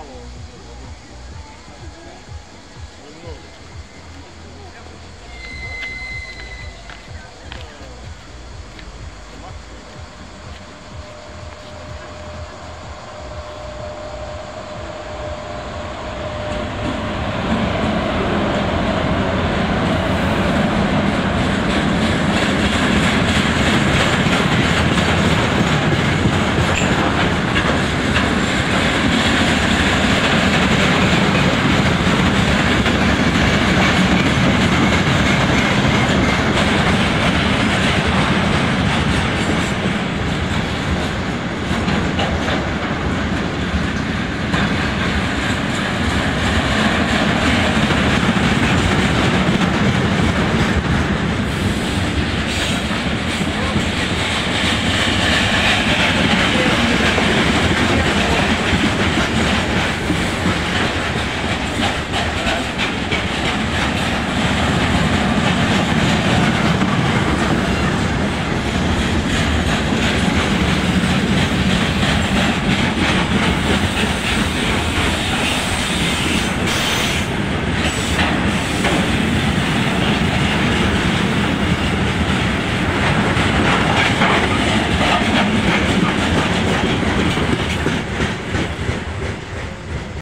follow.